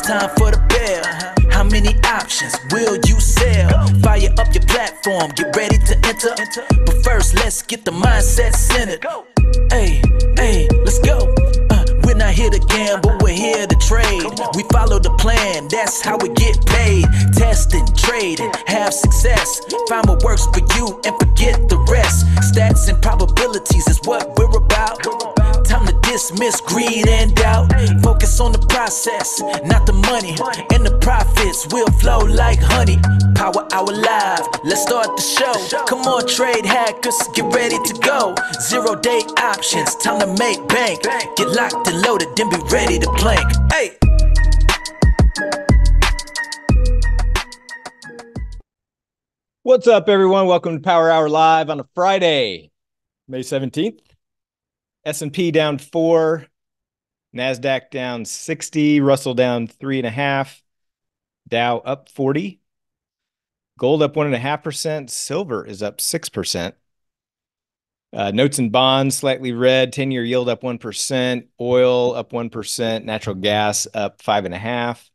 it's time for the bell. How many options will you sell? Fire up your platform, get ready to enter. But first, let's get the mindset centered. Hey, hey, let's go. Uh, we're not here to gamble, we're here to trade. We follow the plan, that's how we get paid. Testing, trading, have success. Find what works for you and forget the rest. Stats and probabilities is what we're about. Dismiss greed and doubt. Focus on the process, not the money. And the profits will flow like honey. Power Hour Live, let's start the show. Come on, trade hackers, get ready to go. Zero day options, time to make bank. Get locked and loaded, then be ready to plank. Hey! What's up, everyone? Welcome to Power Hour Live on a Friday, May 17th. S&P down four, NASDAQ down 60, Russell down three and a half, Dow up 40, gold up one and a half percent, silver is up 6%. Uh, notes and bonds slightly red, 10 year yield up 1%, oil up 1%, natural gas up five and a half.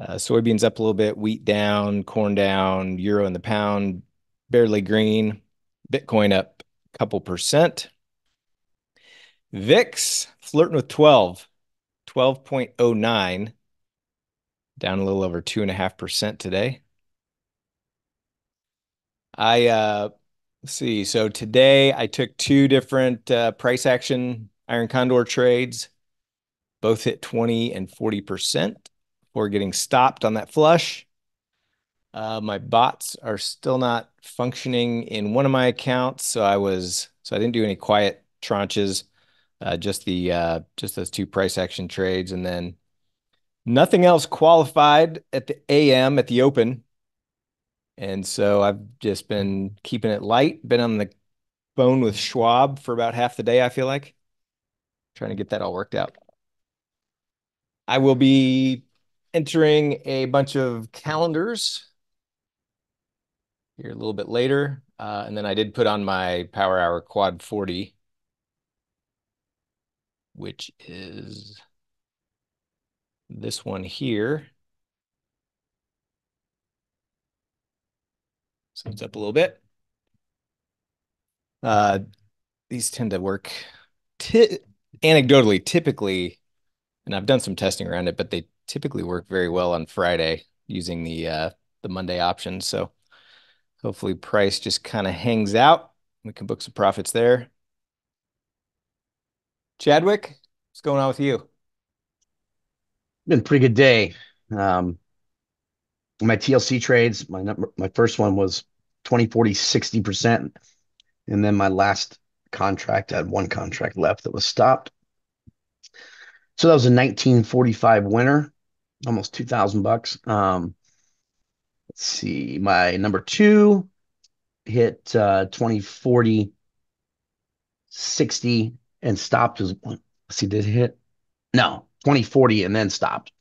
Uh, soybeans up a little bit, wheat down, corn down, euro and the pound barely green, Bitcoin up a couple percent. VIX flirting with 12, 12.09, down a little over 2.5% today. I, uh, let's see. So today I took two different uh, price action iron condor trades, both hit 20 and 40% before getting stopped on that flush. Uh, my bots are still not functioning in one of my accounts, so I was so I didn't do any quiet tranches, uh, just the uh, just those two price action trades, and then nothing else qualified at the AM at the open, and so I've just been keeping it light. Been on the phone with Schwab for about half the day. I feel like trying to get that all worked out. I will be entering a bunch of calendars here a little bit later. Uh, and then I did put on my Power Hour Quad 40, which is this one here. So up a little bit. Uh, these tend to work anecdotally, typically, and I've done some testing around it, but they typically work very well on Friday using the uh, the Monday options. So hopefully price just kind of hangs out. We can book some profits there. Chadwick, what's going on with you? Been a pretty good day. Um, my TLC trades, my number, my first one was 20, 40, 60%. And then my last contract, I had one contract left that was stopped. So that was a 1945 winner almost 2000 bucks. Um, let's see, my number two hit uh, 2040 60 and stopped as let's see, did it hit? No, 2040 and then stopped.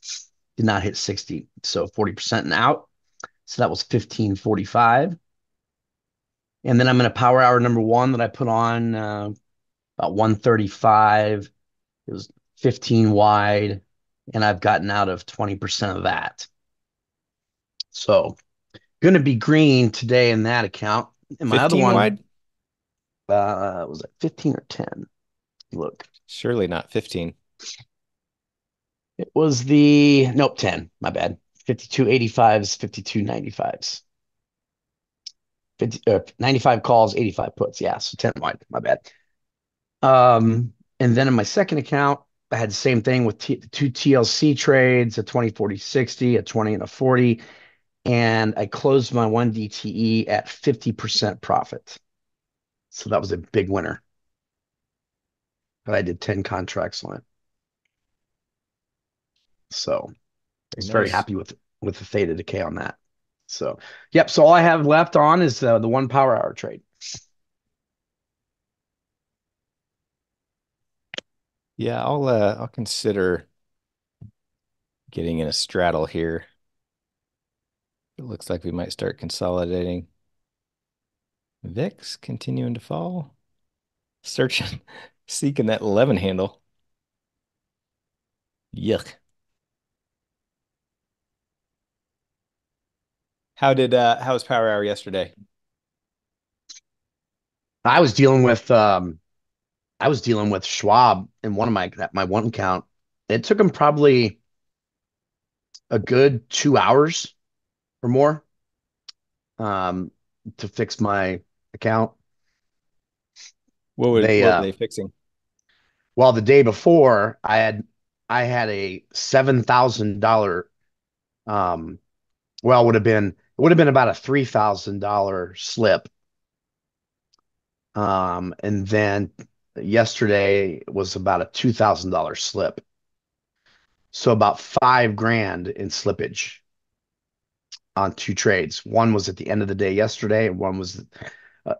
Did not hit 60. So 40% and out. So that was 1545. And then I'm in a power hour number one that I put on uh, about 135. It was 15 wide and I've gotten out of 20% of that. So going to be green today in that account. And my other one wide? Uh, was it 15 or 10? Look. Surely not 15. It was the nope 10. My bad. 5285s, 5295s. 50, uh, 95 calls, 85 puts. Yeah, so 10 wide. My bad. Um, and then in my second account, I had the same thing with T- two TLC trades, a 20, 40, 60, a 20 and a 40. And I closed my one DTE at 50% profit. So that was a big winner. But I did 10 contracts on it. So I was nice. very happy with with the theta decay on that. So, yep. So all I have left on is uh, the one power hour trade. Yeah, I'll uh, I'll consider getting in a straddle here. It looks like we might start consolidating. VIX continuing to fall. Searching, Seeking that 11 handle. Yuck. How did uh how was Power Hour yesterday? I was dealing with um I was dealing with Schwab in one of my that my one count. It took him probably a good 2 hours or more um to fix my account. What were, They, what uh, were they fixing? Well, the day before I had I had a seven thousand dollar um well would have been it would have been about a three thousand dollar slip. Um and then yesterday was about a two thousand dollar slip. So about five grand in slippage on two trades. One was at the end of the day yesterday, and one was uh,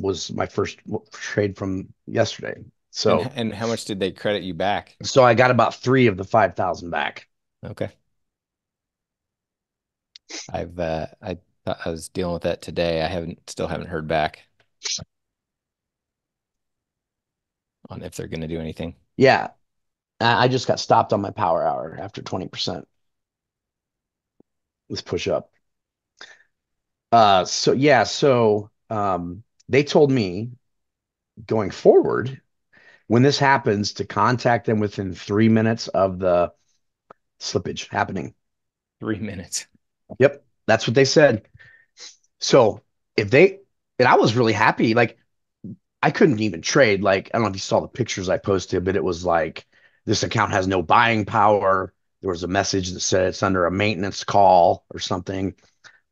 was my first trade from yesterday. So And, and how much did they credit you back? so I got about three of the five thousand back. Okay. I've uh I thought I was dealing with that today. I haven't still haven't heard back on if they're going to do anything. Yeah, I I just got stopped on my power hour after twenty percent. Let's push up. Uh, so yeah, so um, they told me going forward, when this happens, to contact them within three minutes of the slippage happening. Three minutes. Yep, that's what they said. So if they, and I was really happy, like I couldn't even trade. Like, I don't know if you saw the pictures I posted, but it was like this account has no buying power. There was a message that said it's under a maintenance call or something.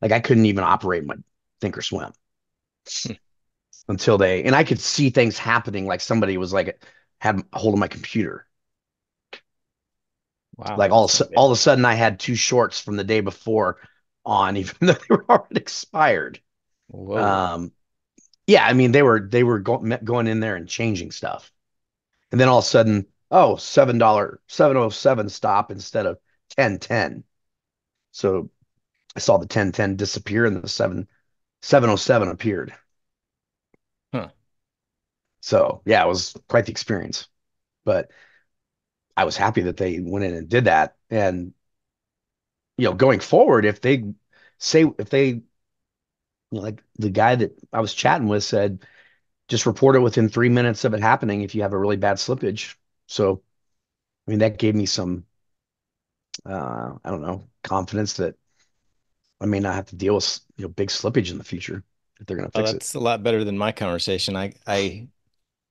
Like I couldn't even operate my Thinkorswim until they, and I could see things happening. Like somebody was like had hold of my computer. Wow. Like all of, a That's su- not all of a sudden, I had two shorts from the day before on, even though they were already expired. Whoa. Um, yeah, I mean they were they were go, going in there and changing stuff, and then all of a sudden, oh, seven dollar seven oh seven stop instead of ten ten. So I saw the ten ten disappear, and the seven seven oh seven appeared. So yeah, it was quite the experience, but I was happy that they went in and did that, and you know, going forward, if they say if they you know, like the guy that I was chatting with said, just report it within three minutes of it happening if you have a really bad slippage. So, I mean, that gave me some, uh, I don't know, confidence that I may not have to deal with, you know, big slippage in the future if they're going to Well, it. that's a lot better than my conversation. I I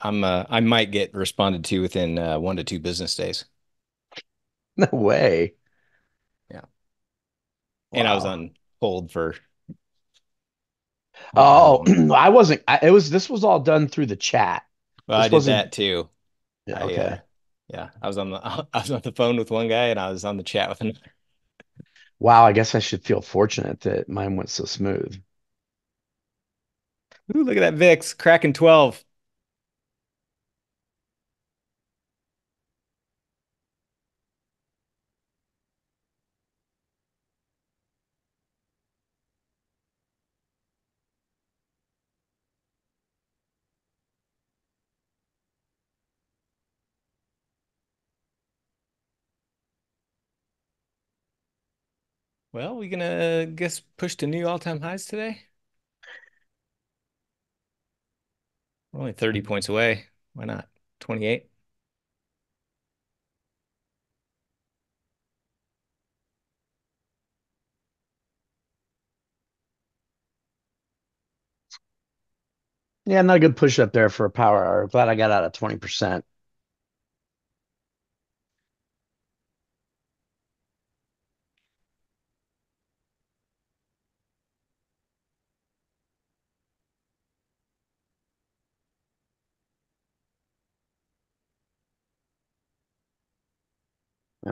I'm uh I might get responded to within uh, one to two business days. No way. Yeah. And I was on hold for Oh, I wasn't. I, it was. This was all done through the chat. Well, This I did that too. Yeah, I, uh, yeah, I was on the I was on the phone with one guy and I was on the chat with another. Wow. I guess I should feel fortunate that mine went so smooth. Ooh, look at that VIX cracking 12. Well, we're gonna uh, guess push to new all-time highs today? We're only 30 points away. Why not? 28. Yeah, not a good push up there for a power hour. Glad I got out at 20%.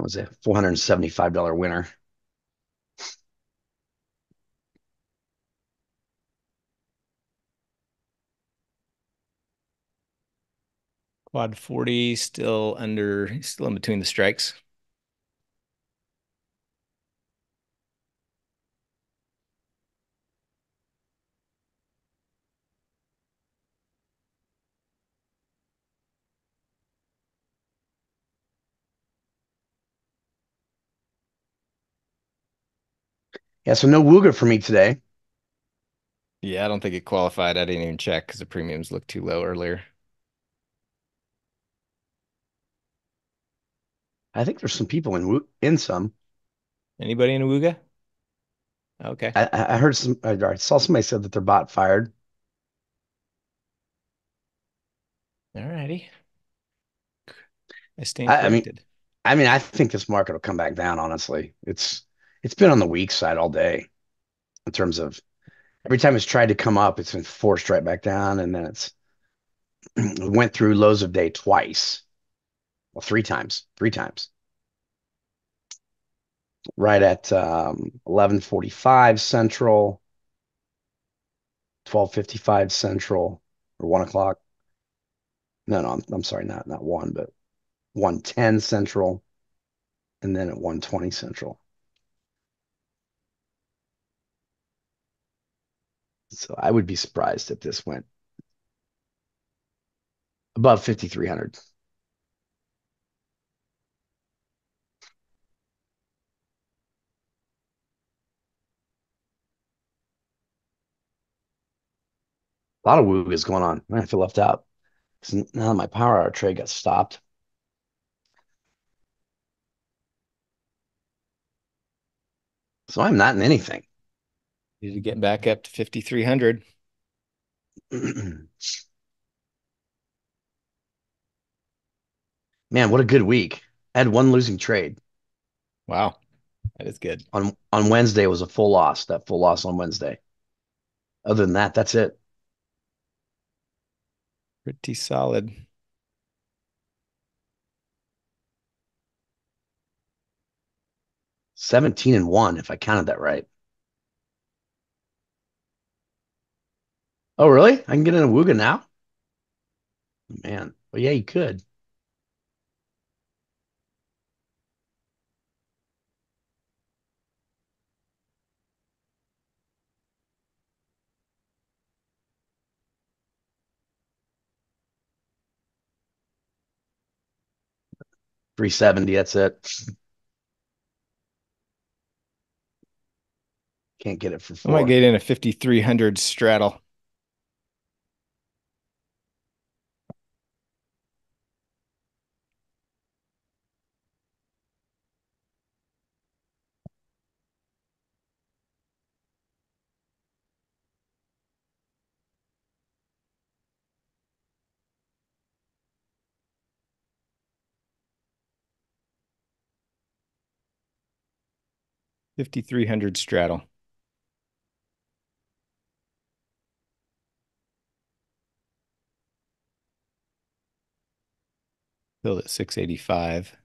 Was a $475 winner. Quad 40 still under, still in between the strikes. Yeah, so no Wooga for me today. Yeah, I don't think it qualified. I didn't even check because the premiums looked too low earlier. I think there's some people in in some. Anybody in Awooga? Okay. I, I heard some. I saw somebody said that their bot fired. All righty. I stand I, I mean, corrected. I mean, I think this market will come back down. Honestly, it's it's been on the weak side all day in terms of every time it's tried to come up, it's been forced right back down, and then it's went through lows of day twice, well, three times, three times. Right at um, 11:45 Central, 12:55 Central, or one o'clock. No, no, I'm, I'm sorry, not not one, but 110 Central, and then at 120 Central. So I would be surprised if this went above 5,300. A lot of woo is going on. I feel left out. because Now my power hour trade got stopped. So I'm not in anything. Need to get back up to 5,300. Man, what a good week. I had one losing trade. Wow. That is good. On on Wednesday was a full loss. That full loss on Wednesday. Other than that, that's it. Pretty solid. Seventeen and one, if I counted that right. Oh, really? I can get in a Wooga now? Man, well, yeah, you could. Three seventy. That's it. Can't get it for I might get in a Fifty-three hundred straddle. 5300 straddle. Build at 685.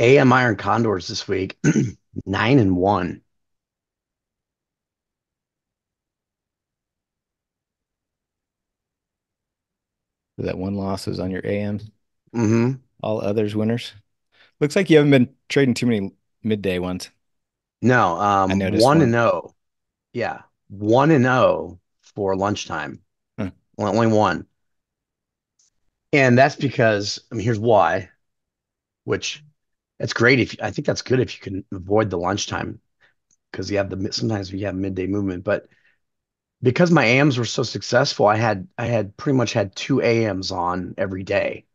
AM Iron Condors this week, nine and one. That one loss is on your AM. hmm All others winners. Looks like you haven't been trading too many midday ones. No, um, I noticed one one. and oh. Yeah, one and oh for lunchtime. Huh. Well, Only one. And that's because, I mean, here's why, which it's great if I think that's good if you can avoid the lunchtime because you have the sometimes you have midday movement, but because my AMs were so successful, I had I had pretty much had two AMs on every day.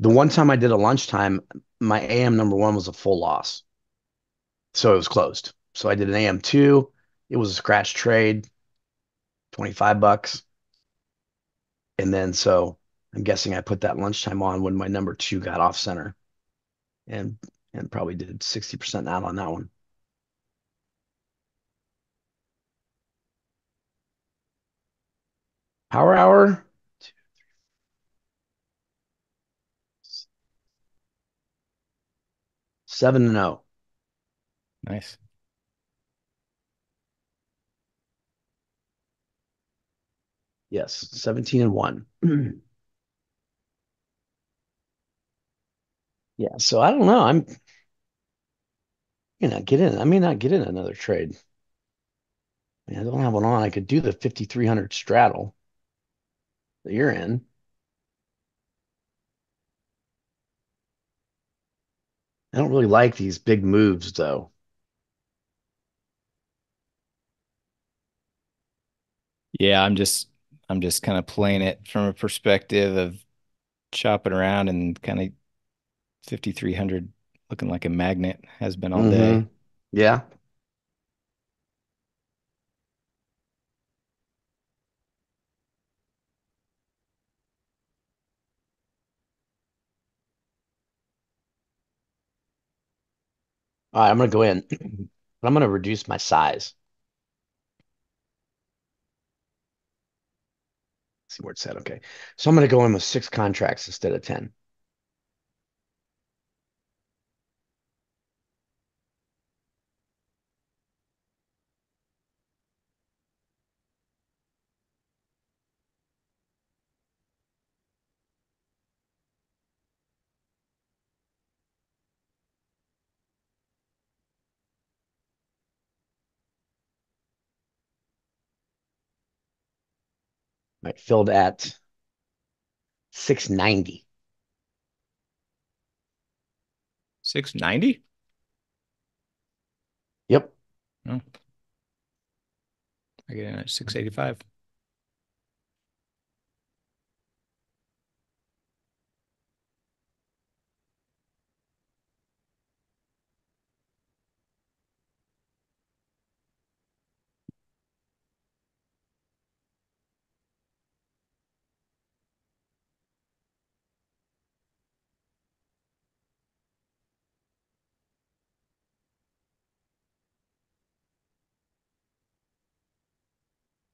The one time I did a lunchtime, my AM number one was a full loss. So it was closed. So I did an AM two. It was a scratch trade, 25 bucks. And then so I'm guessing I put that lunchtime on when my number two got off center and and probably did 60% out on that one. Power hour. Seven and oh. Nice. Yes, 17 and 1. yeah, so I don't know. I'm you know, get in. I may not get in another trade. I, mean, I don't have one on. I could do the 5300 straddle that you're in. I don't really like these big moves though. Yeah, I'm just I'm just kind of playing it from a perspective of chopping around and kind of 5300 looking like a magnet has been all day. Mhm. Yeah. All right, I'm gonna go in, I'm gonna reduce my size. see where it's at. Okay. So I'm gonna go in with six contracts instead of 10. Filled at 690. 690? Yep. Oh. I get in at 685.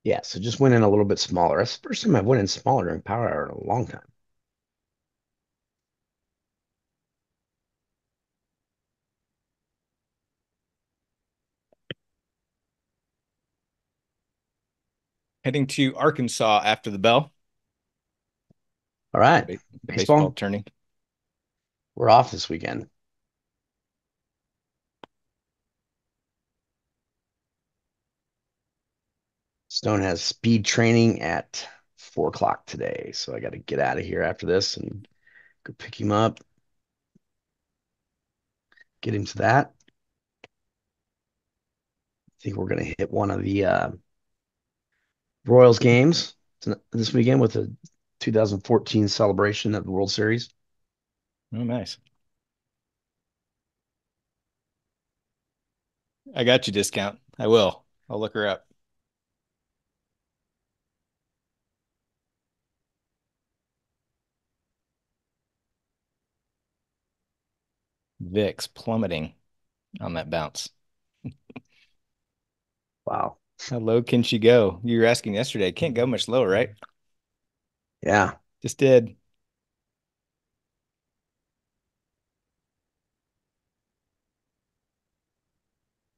Yeah, so just went in a little bit smaller. That's the first time I've went in smaller during power hour in a long time. Heading to Arkansas after the bell. All right. Baseball. Baseball turning. We're off this weekend. Stone has speed training at four o'clock today. So I got to get out of here after this and go pick him up. Get him to that. I think we're going to hit one of the uh, Royals games this weekend with the 2014 celebration of the World Series. Oh, nice. I got you discount. I will. I'll look her up. VIX plummeting on that bounce. Wow. How low can she go? You were asking yesterday. Can't go much lower, right? Yeah. Just did.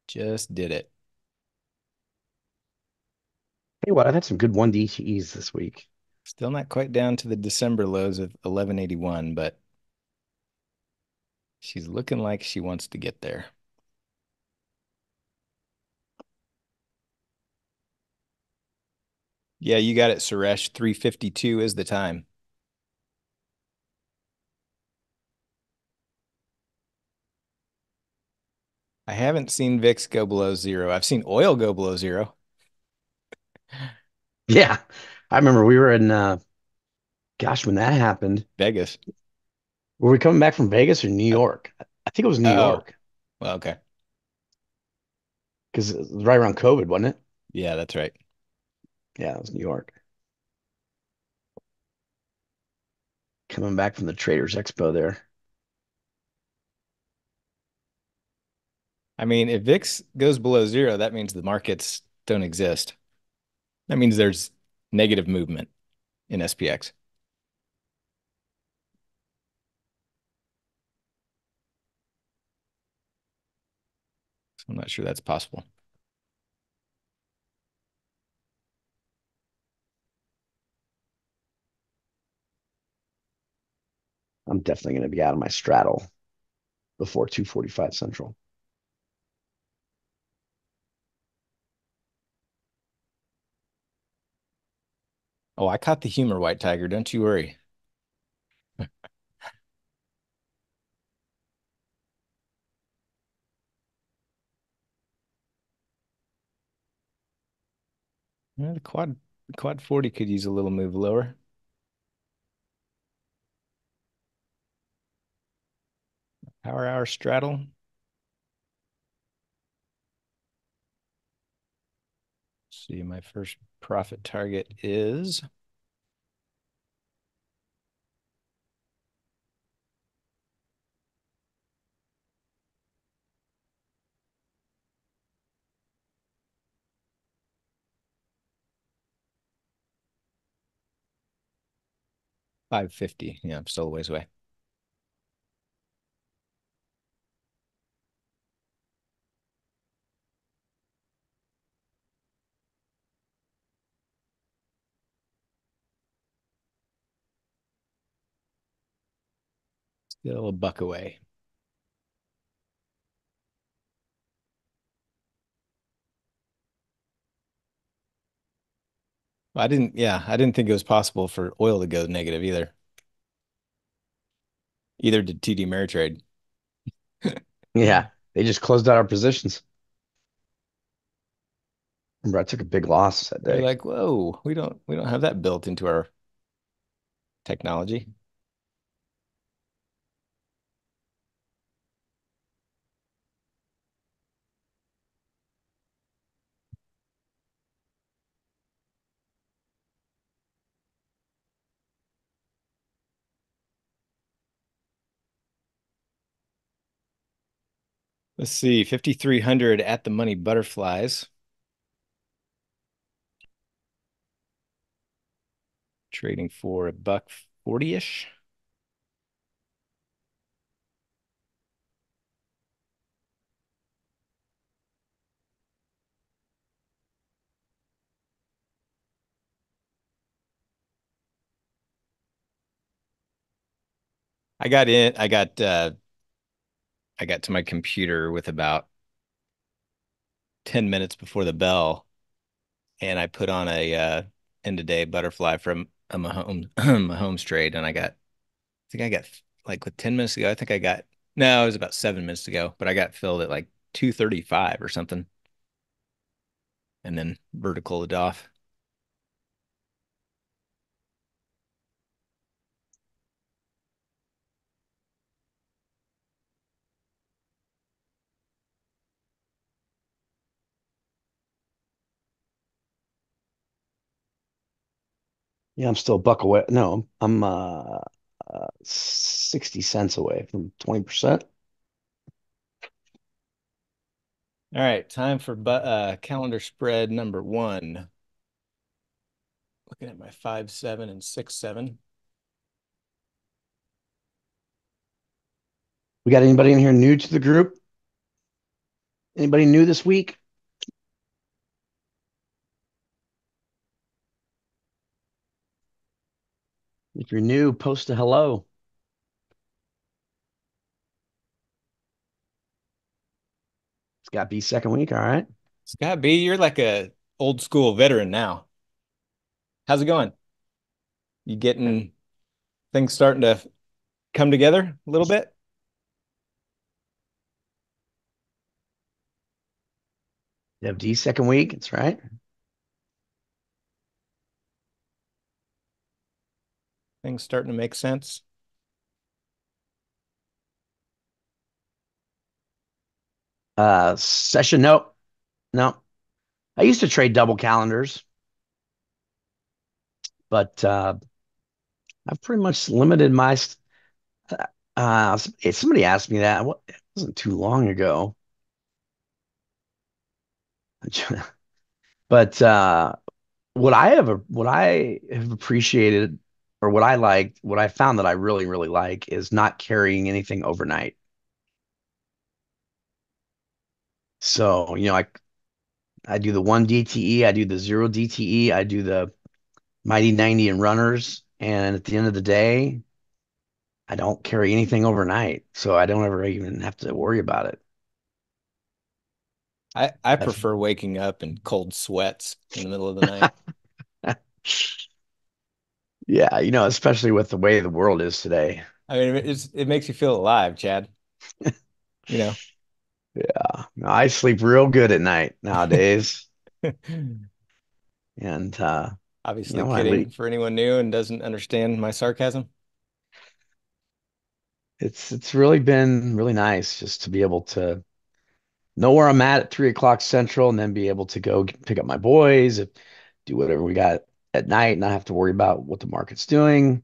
Just did it. Hey, what? I've had some good 1D DTEs this week. Still not quite down to the December lows of 1181, but she's looking like she wants to get there. Yeah, you got it, Suresh. 352 is the time. I haven't seen VIX go below zero. I've seen oil go below zero. Yeah. I remember we were in uh gosh, when that happened. Vegas. Were we coming back from Vegas or New uh, York? I think it was New Oh. York Well, okay. because it was right around COVID, wasn't it? Yeah, that's right. Yeah, it was New York. Coming back from the Traders Expo there. I mean, if VIX goes below zero, that means the markets don't exist. That means there's negative movement in SPX. I'm not sure that's possible. I'm definitely going to be out of my straddle before 2:45 Central. Oh, I caught the humor, White Tiger. Don't you worry. Yeah, the quad quad 40 could use a little move lower. Power hour straddle. see, my first profit target is Five fifty. Yeah, I'm still a ways away. Still a buck away. I didn't, yeah, I didn't think it was possible for oil to go negative either. Either did TD Ameritrade. yeah, they just closed out our positions. Remember, I took a big loss that day. They're like, whoa, we don't we don't have that built into our technology. Let's see, 5,300 at the money butterflies. Trading for a buck 40-ish. I got in, I got uh I got to my computer with about 10 minutes before the bell and I put on a uh, end of day butterfly from a Mahomes, Mahomes trade and I got, I think I got like with 10 minutes ago, I think I got, no, it was about seven minutes ago, but I got filled at like 235 or something and then vertical it off. Yeah, I'm still a buck away. No, I'm uh, uh 60 cents away from 20%. All right, time for uh, calendar spread number one. Looking at my five seven and six seven. We got anybody in here new to the group? Anybody new this week? If you're new, post a hello. Scott B, second week. All right. Scott B, you're like a old school veteran now. How's it going? You getting things starting to come together a little bit? You have D second week. That's right. Things starting to make sense. Uh, session. No, no. I used to trade double calendars, but uh, I've pretty much limited my. Uh, somebody asked me that. It wasn't too long ago. but uh, what I have what I have appreciated or what I like, what I found that I really, really like is not carrying anything overnight. So, you know, I I do the one DTE, I do the zero DTE, I do the Mighty 90 and runners. And at the end of the day, I don't carry anything overnight, so I don't ever even have to worry about it. I, I prefer waking up in cold sweats in the middle of the night. yeah, you know, especially with the way the world is today. I mean, it's it makes you feel alive, Chad. You know. Yeah, I sleep real good at night nowadays. and uh obviously you know, kidding for anyone new and doesn't understand my sarcasm. It's it's really been really nice just to be able to know where I'm at at three o'clock central and then be able to go pick up my boys, do whatever we got at night, not have to worry about what the market's doing.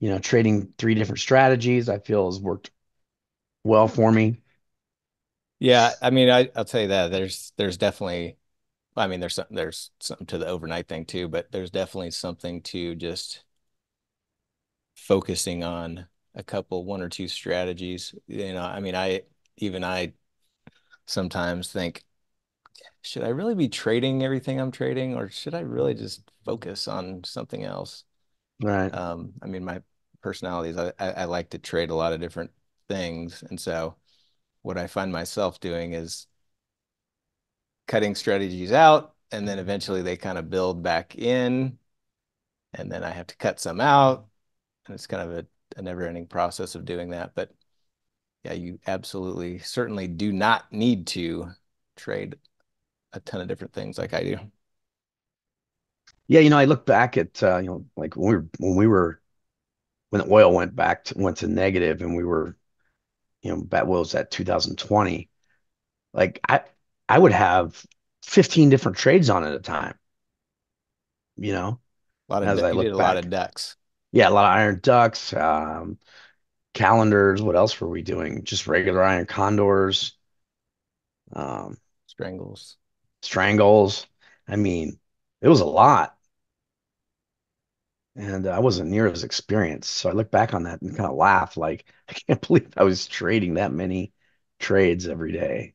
You know, trading three different strategies, I feel has worked well for me. Yeah, I mean, I, I'll tell you that there's there's definitely, I mean, there's something there's something to the overnight thing too, but there's definitely something to just focusing on a couple, one or two strategies. You know, I mean, I even I sometimes think, should I really be trading everything I'm trading, or should I really just focus on something else? Right. Um, I mean, my personality is I, I like to trade a lot of different things, and so what I find myself doing is cutting strategies out, and then eventually they kind of build back in, and then I have to cut some out, and it's kind of a, a never-ending process of doing that. But yeah, you absolutely certainly do not need to trade a ton of different things like I do. Yeah, you know, I look back at uh, you know, like when we were when we were when the oil went back to went to negative and we were, you know, that was at 2020. Like I I would have 15 different trades on at a time. You know, a lot of as I look a back. lot of ducks. Yeah, a lot of iron ducks. Um, calendars. What else were we doing? Just regular iron condors. Um, strangles. Strangles. I mean, it was a lot. And I wasn't near as experienced. So I look back on that and kind of laugh like, I can't believe I was trading that many trades every day.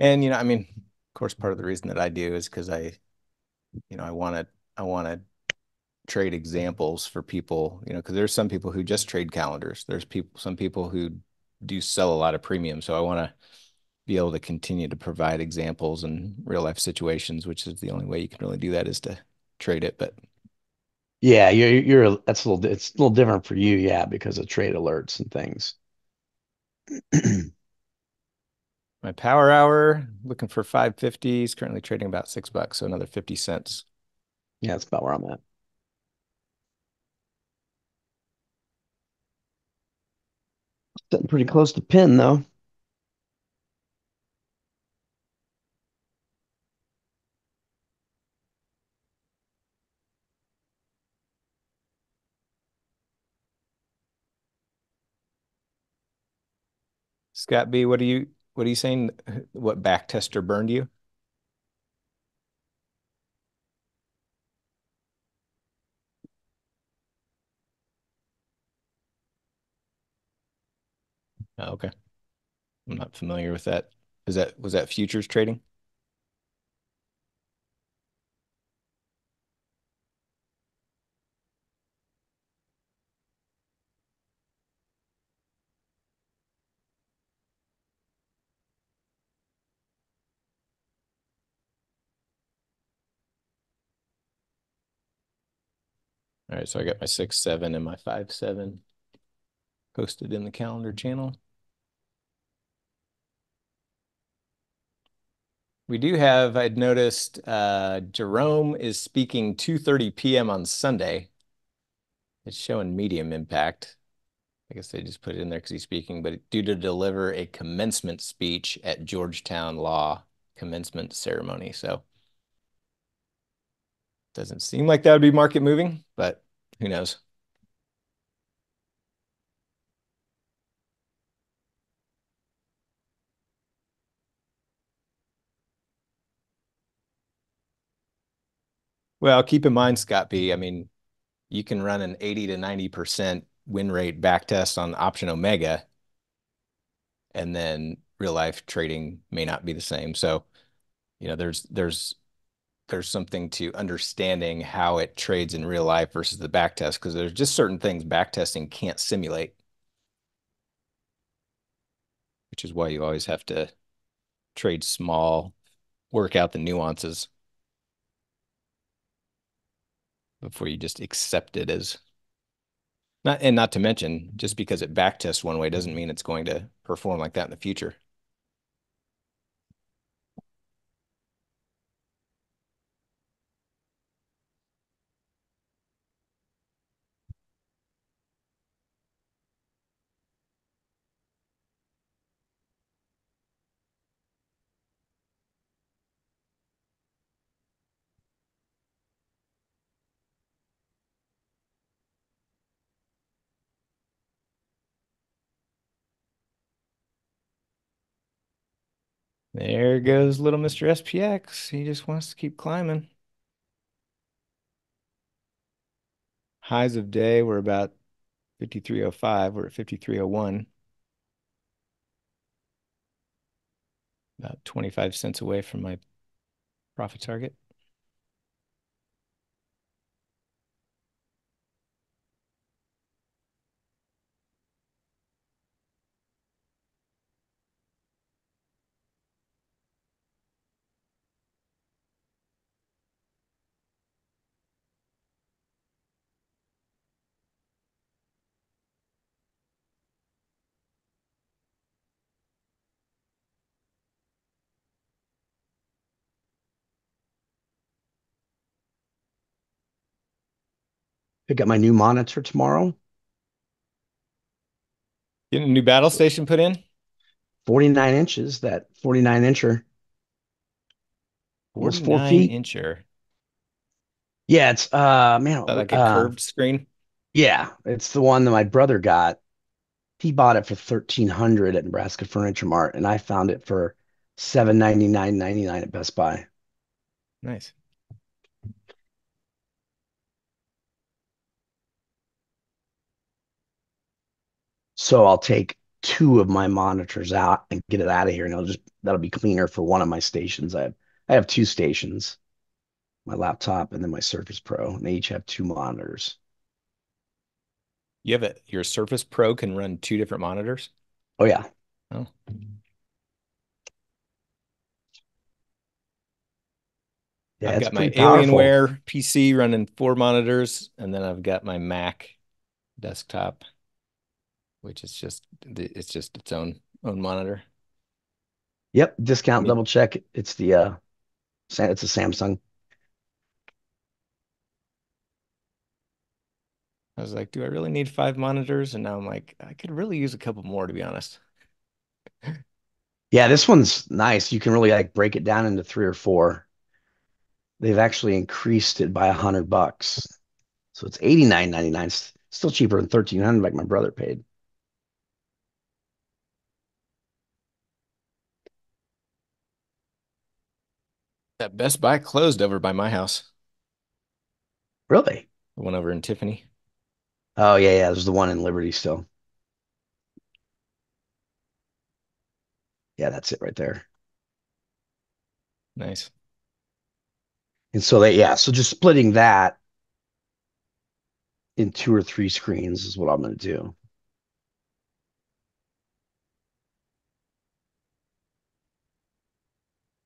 And you know, I mean, course, part of the reason that I do is because I, you know, I want to I want to trade examples for people, you know, because there's some people who just trade calendars. There's people, some people who do sell a lot of premium. So I want to be able to continue to provide examples and real life situations, which is the only way you can really do that is to trade it. But yeah, you're you're that's a little it's a little different for you, yeah, because of trade alerts and things. My power hour, looking for 550 is currently trading about six bucks, so another 50 cents. Yeah, that's about where I'm at. Sitting pretty close to pin though. Scott B, what do you what are you saying? What back tester burned you? Oh, okay. I'm not familiar with that. Is that was that futures trading? Right, so I got my six, seven, and my five, seven posted in the calendar channel. We do have, I'd noticed, uh, Jerome is speaking 2.30 p.m. on Sunday. It's showing medium impact. I guess they just put it in there because he's speaking, but due to deliver a commencement speech at Georgetown Law commencement ceremony. So doesn't seem like that would be market moving, but who knows? Well, keep in mind, Scott B, I mean, you can run an 80 to 90% win rate back test on option Omega, and then real life trading may not be the same. So, you know, there's there's there's something to understanding how it trades in real life versus the back test because there's just certain things back testing can't simulate, which is why you always have to trade small, work out the nuances before you just accept it as not and not to mention just because it back tests one way doesn't mean it's going to perform like that in the future. There goes little Mr. SPX. He just wants to keep climbing. Highs of day were about 5305. We're at 5301. About 25 cents away from my profit target. Pick up my new monitor tomorrow. Getting a new battle station put in? 49 inches, that 49 incher. Almost four feet. incher. Yeah, it's uh man, like a uh, curved screen. Yeah, it's the one that my brother got. He bought it for 1300 at Nebraska Furniture Mart, and I found it for 799.99 at Best Buy. Nice. So I'll take two of my monitors out and get it out of here, and I'll just that'll be cleaner for one of my stations. I have I have two stations, my laptop and then my Surface Pro, and they each have two monitors. You have it. Your Surface Pro can run two different monitors. Oh yeah. Oh. Yeah, I've got my Alienware PC running four monitors, and then I've got my Mac desktop which is just it's just its own own monitor. Yep, discount double check. It's the uh it's a Samsung. I was like, do I really need five monitors? And now I'm like, I could really use a couple more to be honest. Yeah, this one's nice. You can really like break it down into three or four. They've actually increased it by a hundred bucks. So it's eighty nine ninety nine. Still cheaper than thirteen hundred like my brother paid. That Best Buy closed over by my house. Really? The one over in Tiffany. Oh yeah, yeah. There's the one in Liberty still. Yeah, that's it right there. Nice. And so they, yeah, so just splitting that in two or three screens is what I'm going to do.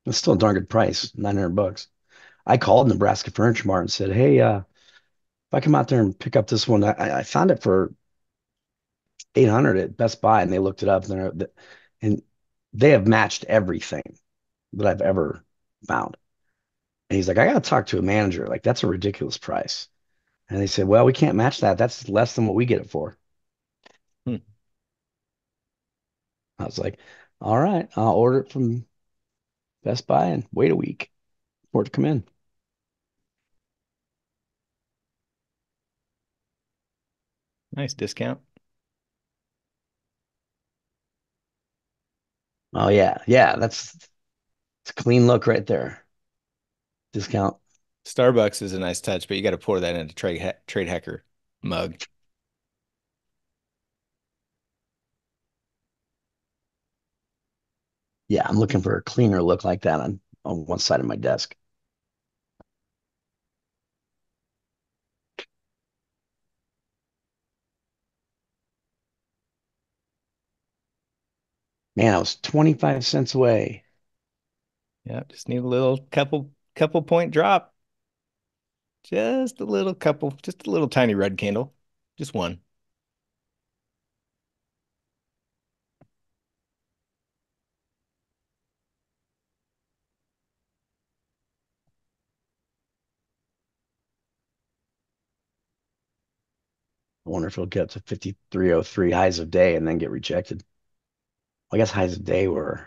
It's still a darn good price, 900 bucks. I called Nebraska Furniture Mart and said, Hey, uh, if I come out there and pick up this one, I, I found it for 800 at Best Buy and they looked it up and, and they have matched everything that I've ever found. And he's like, I got to talk to a manager. Like, that's a ridiculous price. And they said, Well, we can't match that. That's less than what we get it for. Hmm. I was like, All right, I'll order it from Best Buy and wait a week for it to come in. Nice discount. Oh yeah, yeah, that's it's a clean look right there. Discount. Starbucks is a nice touch, but you got to pour that into trade trade hacker mug. Yeah, I'm looking for a cleaner look like that on on one side of my desk. Man, I was 25 cents away. Yeah, just need a little couple couple point drop. Just a little couple, just a little tiny red candle. Just one. Wonder if it'll get to 5303 highs of day and then get rejected. Well, I guess highs of day were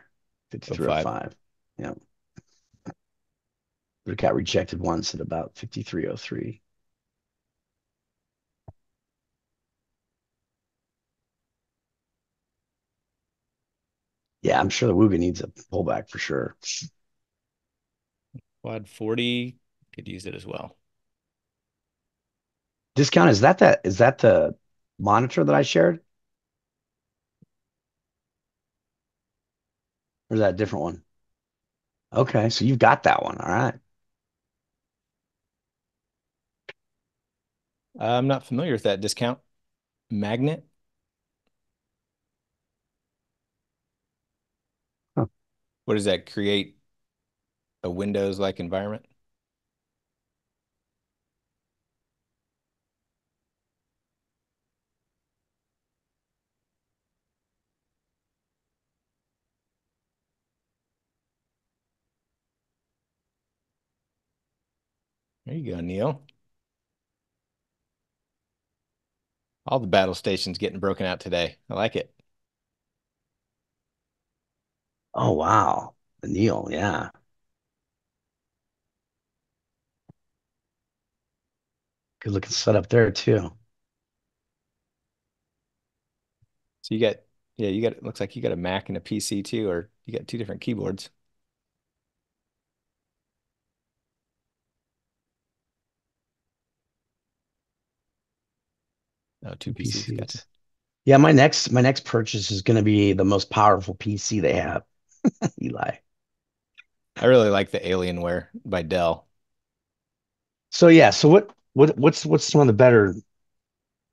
5305. Yeah. But it got rejected once at about 5303. Yeah, I'm sure the Wooga needs a pullback for sure. Quad 40 could use it as well. Discount is that that is that the monitor that I shared? Or is that a different one? Okay, so you've got that one. All right. Uh, I'm not familiar with that discount. Magnet? Huh. What does that create? A Windows-like environment? There you go, Neil. All the battle stations getting broken out today. I like it. Oh wow. The Neil, yeah. Good looking setup there too. So you got, yeah, you got, it looks like you got a Mac and a PC too, or you got two different keyboards. Oh, two PCs. PCs. Gotcha. Yeah, my next my next purchase is going to be the most powerful PC they have. Eli. I really like the Alienware by Dell. So yeah, so what what what's what's one of the better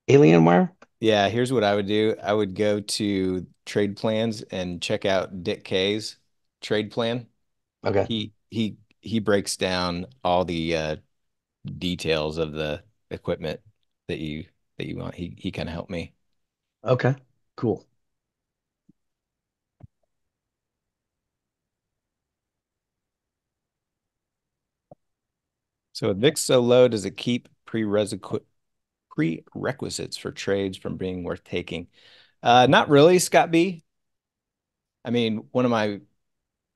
Alienware? Yeah, here's what I would do. I would go to trade plans and check out Dick K's trade plan. Okay. He he he breaks down all the uh, details of the equipment that you that you want. He he kind of helped me. Okay. Cool. So with VIX so low, does it keep prerequisites prerequisites for trades from being worth taking? Uh, not really, Scott B. I mean, one of my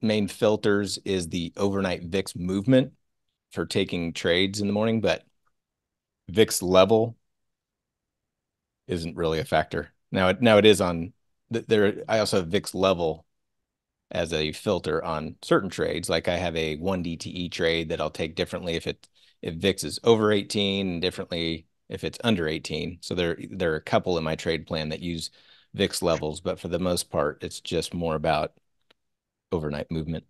main filters is the overnight VIX movement for taking trades in the morning, but VIX level isn't really a factor. Now it now it is on there. I also have VIX level as a filter on certain trades. Like I have a one DTE trade that I'll take differently if it if VIX is over 18 and differently if it's under 18. So there there are a couple in my trade plan that use VIX levels, but for the most part, it's just more about overnight movement.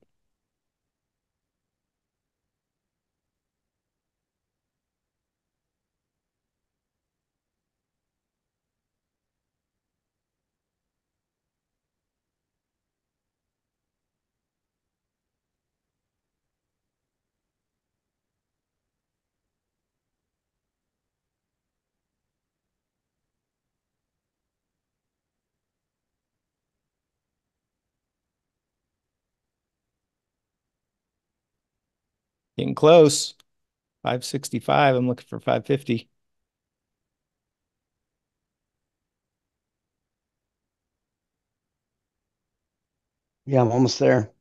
Getting close. 565. I'm looking for 550. Yeah, I'm almost there.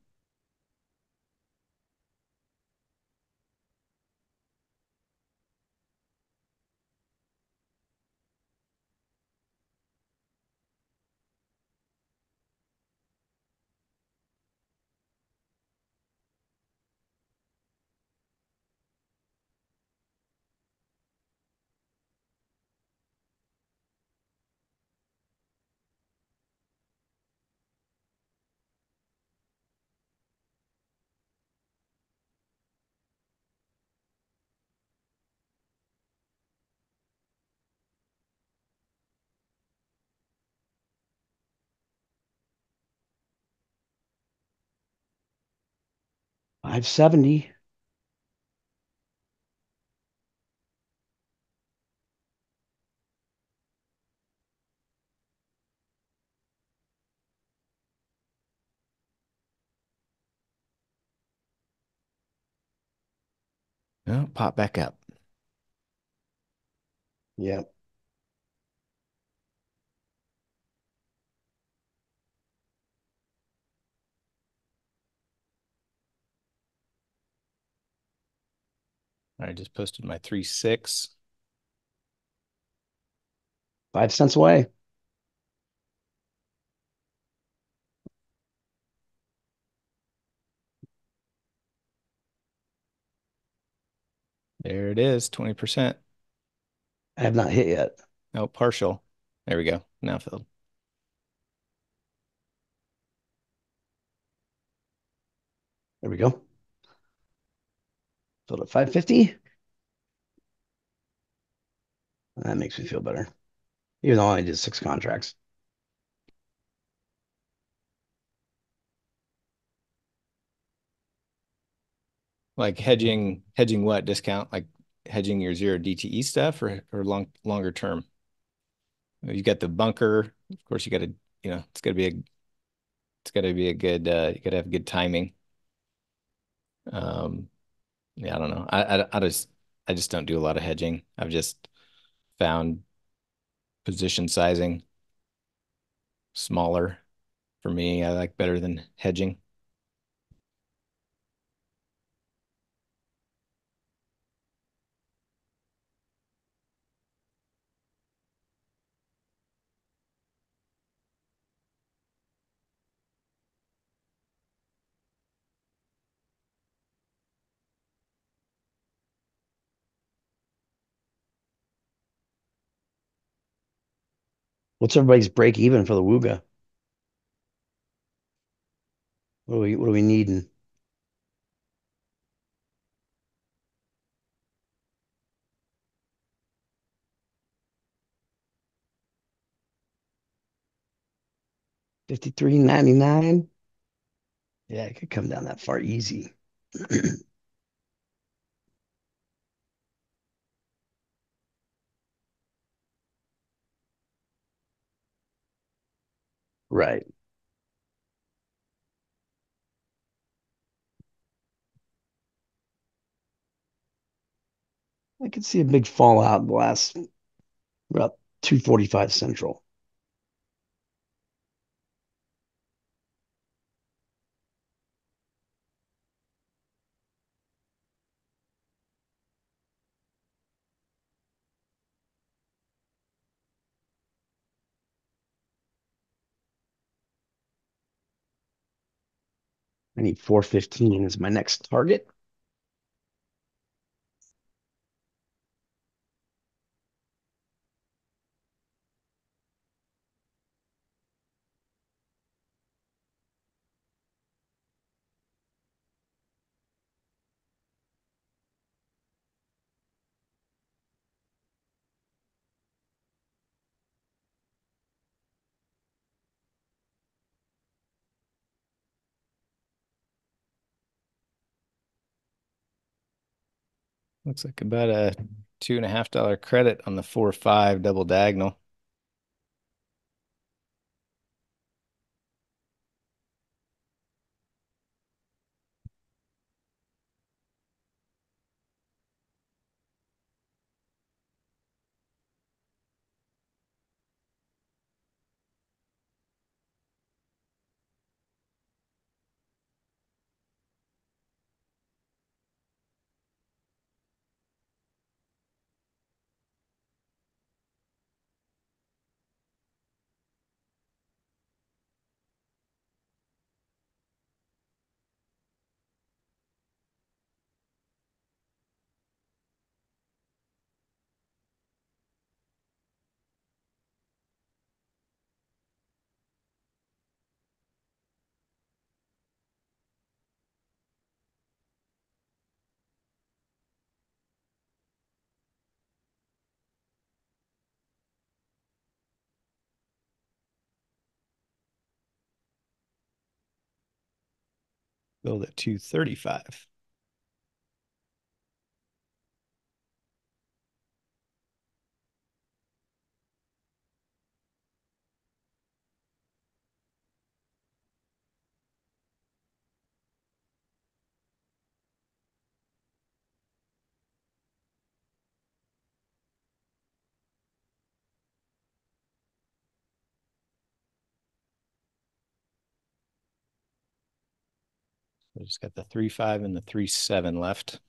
Five seventy. Oh, pop back up. Yep. I just posted my three six. Five cents away. There it is, 20%. I have not hit yet. Oh, partial. There we go. Now filled. There we go. Filled at 550. That makes me feel better. Even though I did six contracts. Like hedging, hedging what discount? Like hedging your zero DTE stuff or or long longer term? You got the bunker. Of course, you got to, you know, it's got to be a, it's got to be a good, uh, you got to have good timing. Um, yeah, I don't know. I, I, I just, I just don't do a lot of hedging. I've just found position sizing smaller for me. I like better than hedging. What's everybody's break even for the Wooga? What are we what are we needing? Fifty-three ninety-nine. Yeah, it could come down that far easy. Right. I could see a big fallout in the last about 245 central. I need 415 as my next target. Looks like about a two and a half dollar credit on the four five double diagonal. Build at 235. I just got the three five and the three seven left.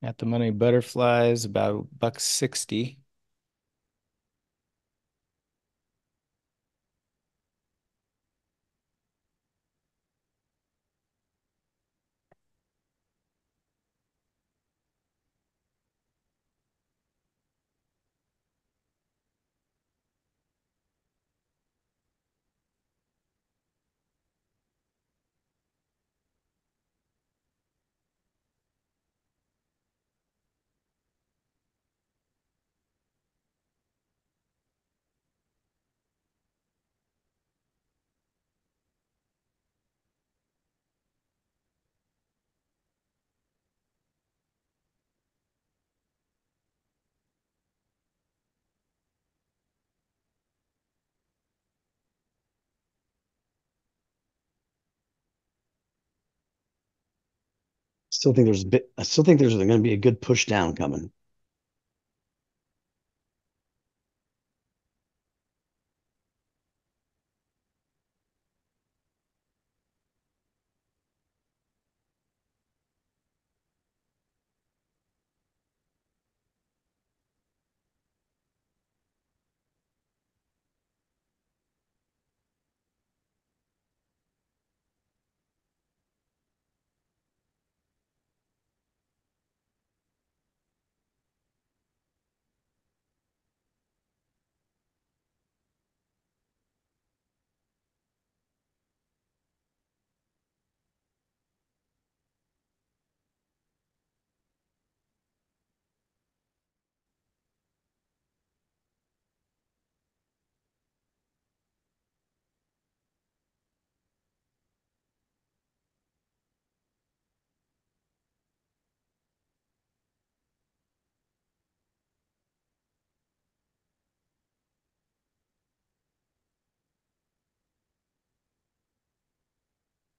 At the money butterflies about buck sixty. Still think there's a bit. I still think there's going to be a good push down coming.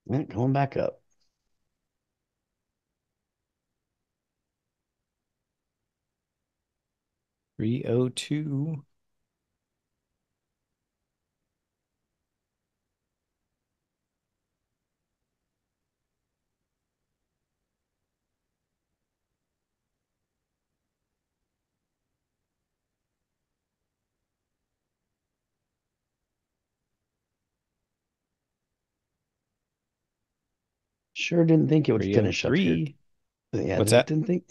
Going back up. Three oh two. Sure didn't think it would finish up here. Yeah, What's didn't- that? Didn't think.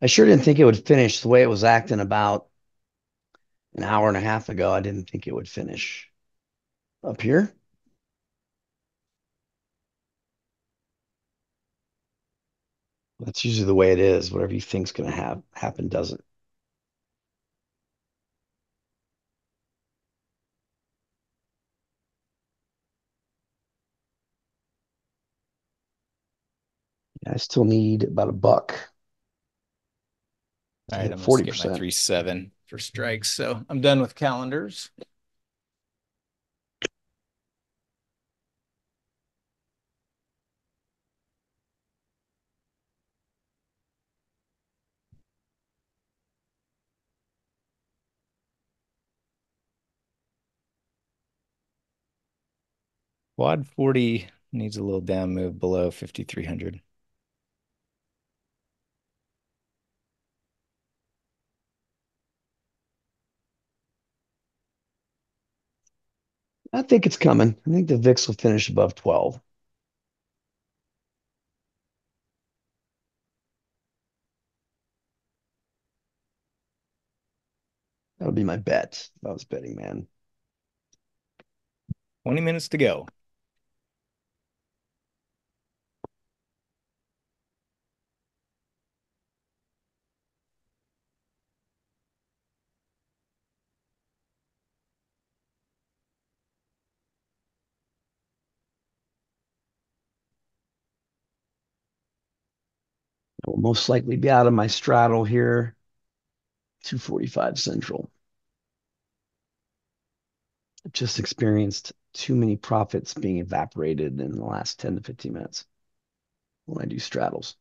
I sure didn't think it would finish the way it was acting about an hour and a half ago. I didn't think it would finish up here. That's usually the way it is. Whatever you think's going to have happen doesn't. I still need about a buck. All right, I'm my 40%. three seven for strikes. So I'm done with calendars. Quad 40 needs a little down move below 5,300. I think it's coming. I think the VIX will finish above 12. That would be my bet if I was betting, man. 20 minutes to go. Most likely be out of my straddle here. 245 central. I've just experienced too many profits being evaporated in the last 10 to 15 minutes when I do straddles.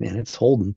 Man, it's holding.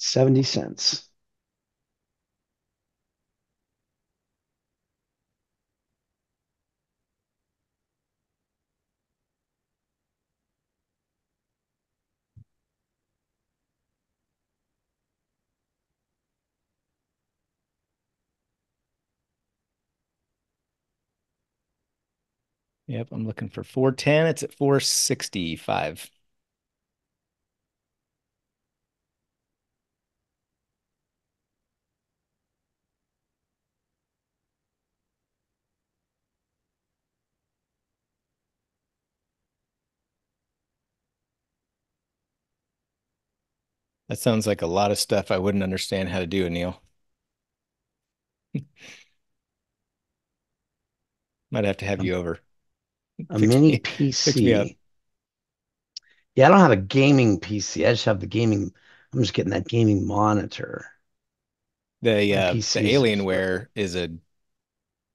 Seventy cents. Yep, I'm looking for 410. It's at 465. That sounds like a lot of stuff I wouldn't understand how to do, Anil. Might have to have you over. A Fix mini me- fix me up. PC. Yeah, I don't have a gaming PC. I just have the gaming. I'm just getting that gaming monitor. The uh, the Alienware is a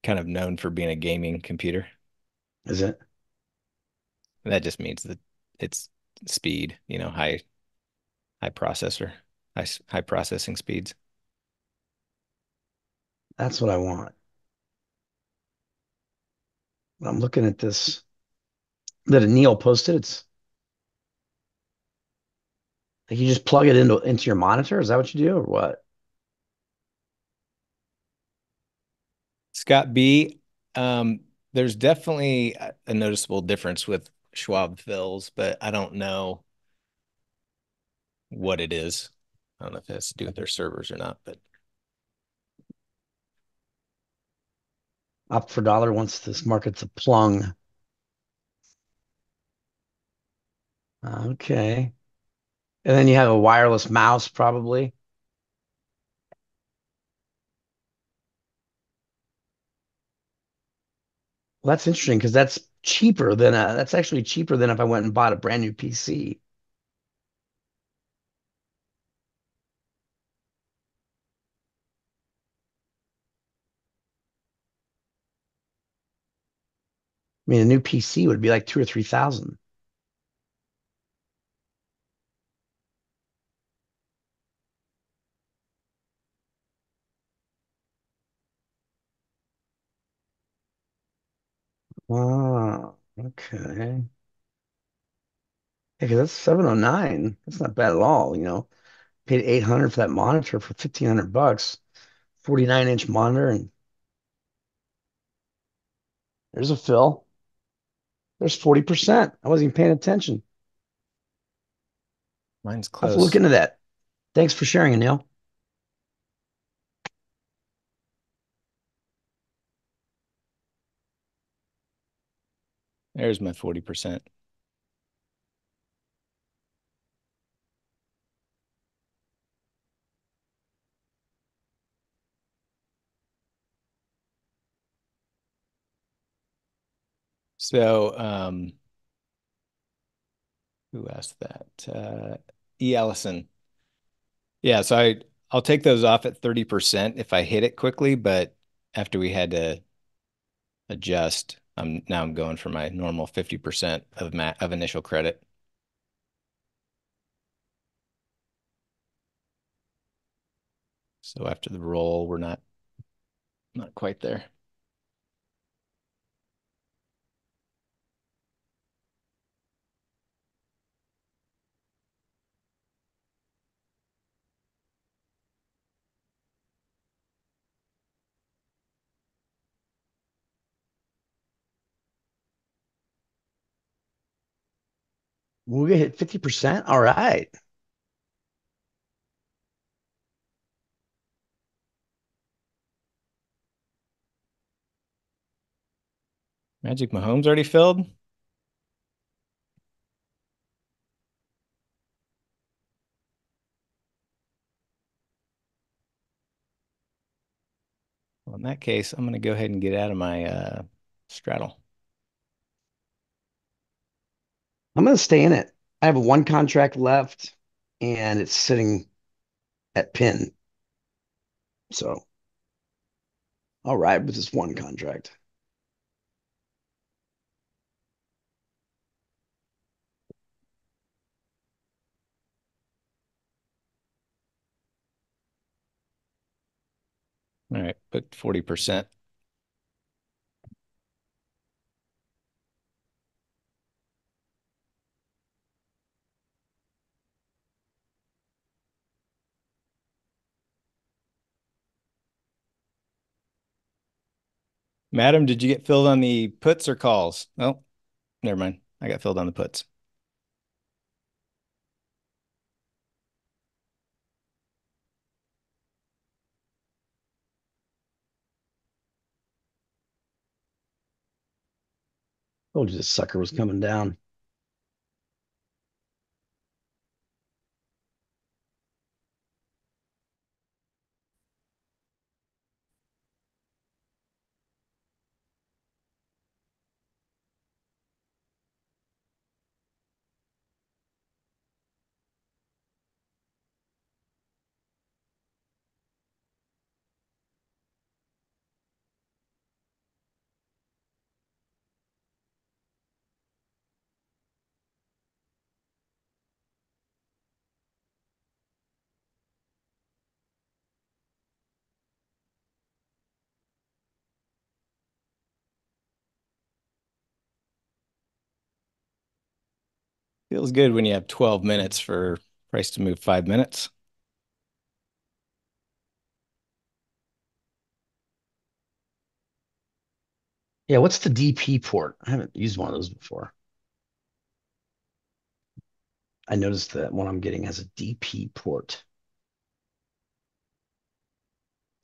kind of known for being a gaming computer. Is it? That just means that it's speed, you know, high high processor, high high processing speeds. That's what I want. I'm looking at this that Neil posted. It's like you just plug it into into your monitor. Is that what you do, or what? Scott B, um, there's definitely a a noticeable difference with Schwab fills, but I don't know what it is. I don't know if it has to do with their servers or not, but Opt for dollar once this market's a plung. Okay. And then you have a wireless mouse, probably. Well, that's interesting because that's cheaper than a, that's actually cheaper than if I went and bought a brand new PC. I mean, a new PC would be like two or three thousand. Ah, okay. Yeah, 'cause that's 709. That's not bad at all, you know. Paid 800 for that monitor for 1500 bucks. 49 inch monitor and there's a fill. There's 40%. I wasn't even paying attention. Mine's close. to look into that. Thanks for sharing, Anil. There's my 40%. So, um, who asked that? Uh, E. Allison. Yeah, so I I'll take those off at 30% if I hit it quickly, but after we had to adjust, I'm now I'm going for my normal 50% of ma of initial credit. So after the roll, we're not not quite there. Gonna hit 50%. All right. Magic Mahomes already filled? Well, in that case, I'm going to go ahead and get out of my uh, straddle. I'm gonna stay in it. I have one contract left and it's sitting at pin. So I'll ride with this one contract. All right, put 40%. Madam, did you get filled on the puts or calls? Oh, never mind. I got filled on the puts. Told you this sucker was coming down. Feels good when you have 12 minutes for price to move five minutes. Yeah, what's the DP port? I haven't used one of those before. I noticed that one I'm getting has a DP port.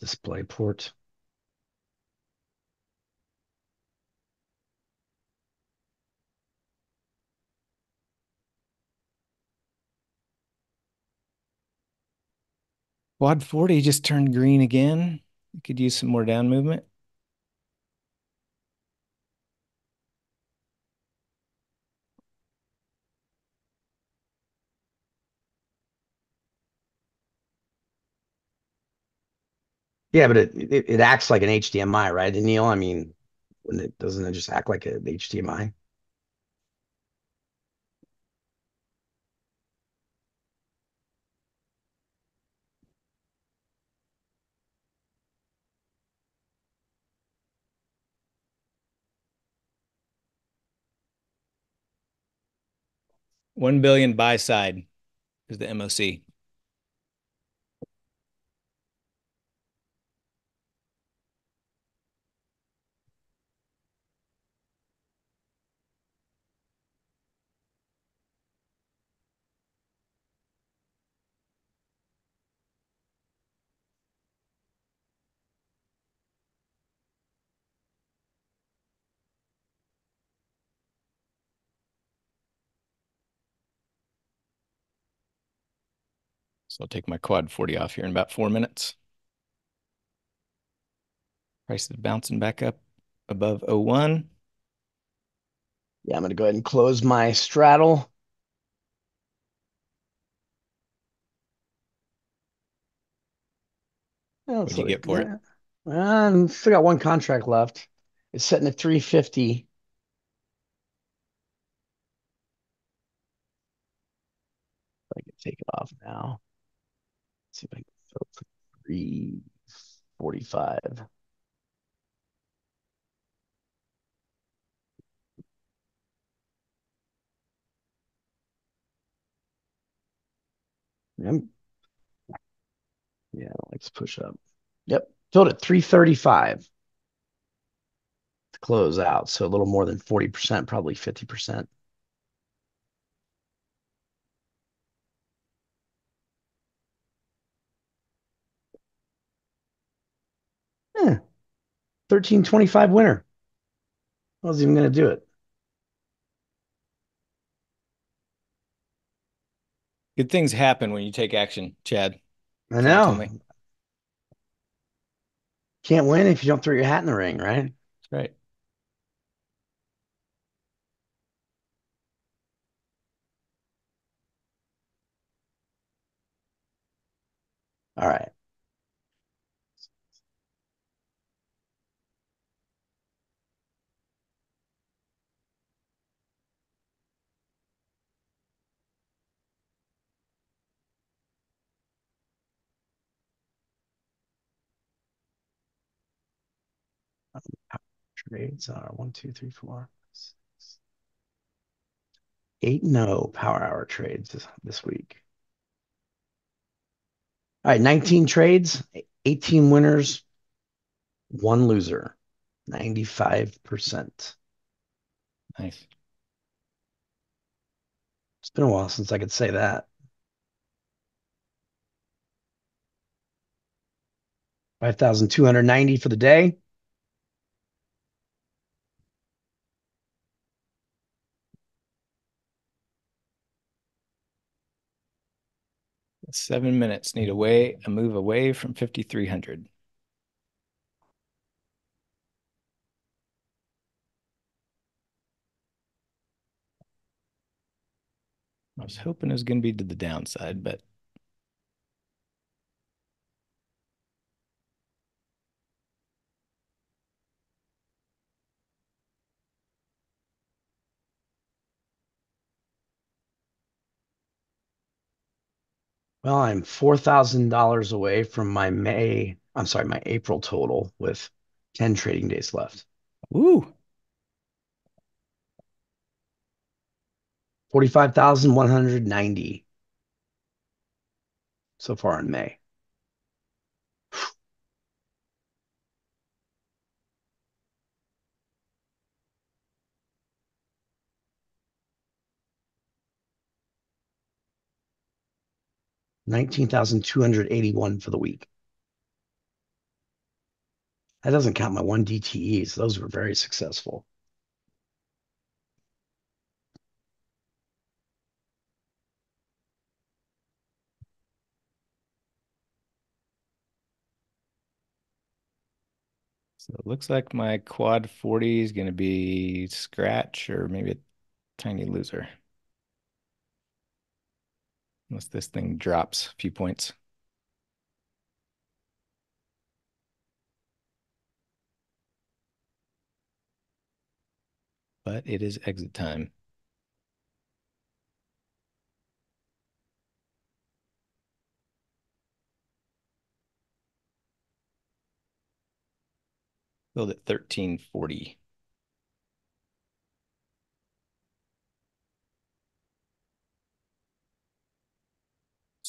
Display port. Quad 40 just turned green again. You could use some more down movement. Yeah, but it, it it acts like an HDMI, right, Neil? I mean, when it doesn't it just act like an HDMI? One billion buy side is the MOC. So I'll take my quad 40 off here in about four minutes. Price is bouncing back up above 01. Yeah, I'm going to go ahead and close my straddle. What'd you get for it? Um, still got one contract left. It's setting at 350. I can take it off now. See if I can throw for 345. Yep. Yeah, let's push up. Yep. Filled at 335 to close out. So a little more than 40%, probably 50%. Yeah. 1325 winner. I was even going to do it. Good things happen when you take action, Chad. I know. Can't win if you don't throw your hat in the ring, right? That's right. All right. Trades are one, two, three, four, six, eight no power hour trades this, this week. All right, 19 trades, 18 winners, one loser, 95%. Nice. It's been a while since I could say that. Five thousand two hundred ninety for the day. Seven minutes. Need away a move away from 5,300. I was hoping it was going to be to the downside, but Well, I'm $4,000 away from my May, I'm sorry, my April total with 10 trading days left. Woo. 45,190 so far in May. Nineteen thousand two hundred eighty-one for the week. That doesn't count my one DTEs. Those were very successful. So it looks like my quad 40 is going to be scratch or maybe a tiny loser. Unless this thing drops a few points. But it is exit time. Build at 1340.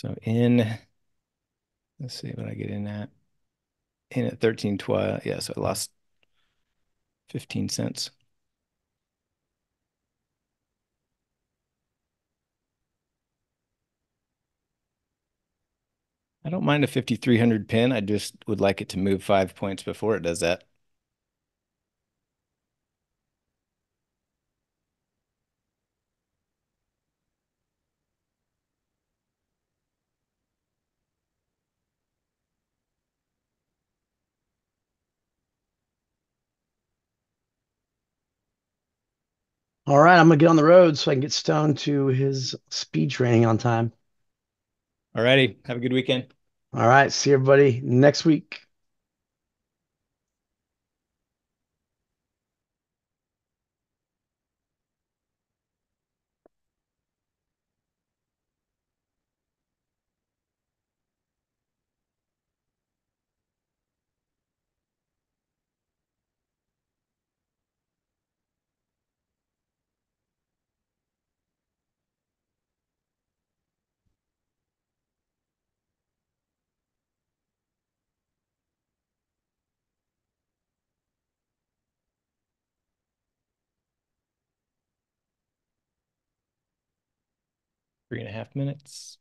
So in, let's see what I get in at. In at 1312. Yeah, so I lost 15 cents. I don't mind a 5,300 pin. I just would like it to move five points before it does that. All right, I'm gonna get on the road so I can get Stone to his speed training on time. All righty. Have a good weekend. All right, see everybody next week. Three and a half minutes.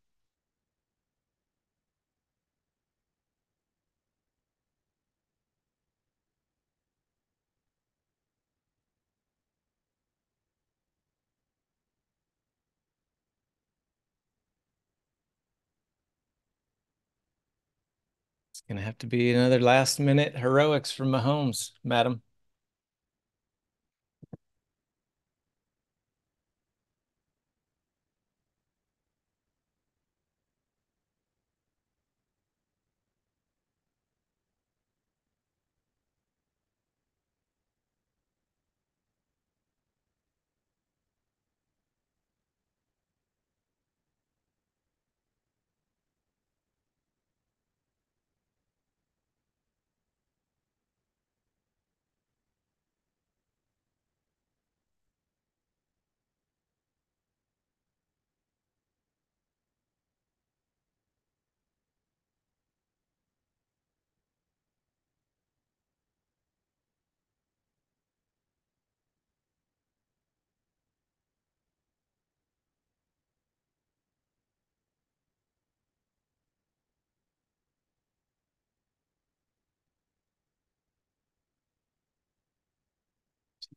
It's going to have to be another last minute heroics from Mahomes, madam.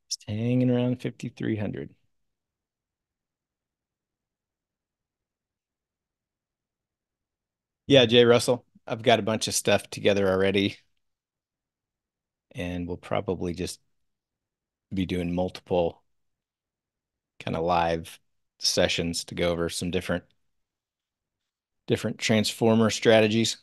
Just hanging around 5,300. Yeah, Jay Russell, I've got a bunch of stuff together already. And we'll probably just be doing multiple kind of live sessions to go over some different different transformer strategies.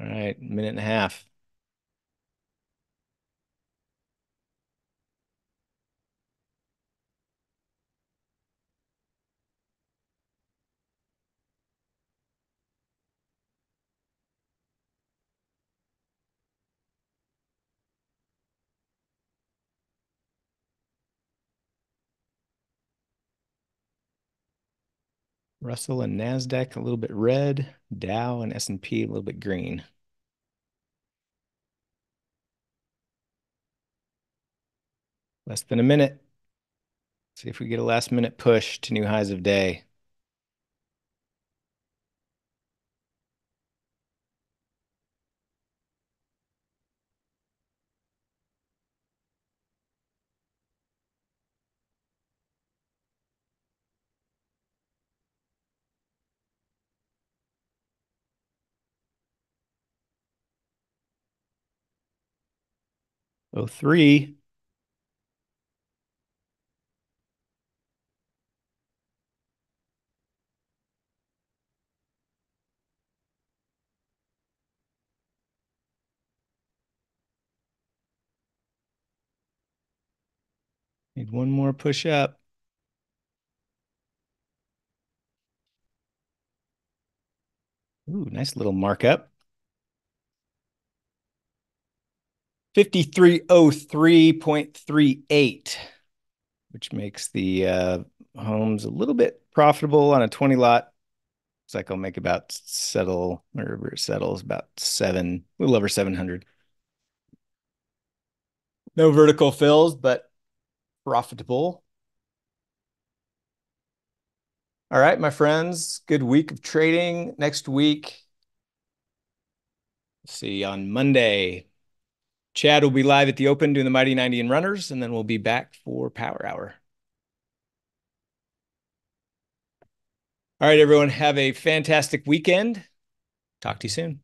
All right, minute and a half. Russell and Nasdaq a little bit red, Dow and S&P a little bit green. Less than a minute. See if we get a last minute push to new highs of day. Oh three. Need one more push up. Ooh, nice little markup. 5303.38, which makes the uh, homes a little bit profitable on a 20 lot. Looks like I'll make about settle, wherever it settles, about seven, a little over 700. No vertical fills, but profitable. All right, my friends, good week of trading. Next week, see on Monday, Chad will be live at the Open doing the Mighty 90 and runners, and then we'll be back for Power Hour. All right, everyone, have a fantastic weekend. Talk to you soon.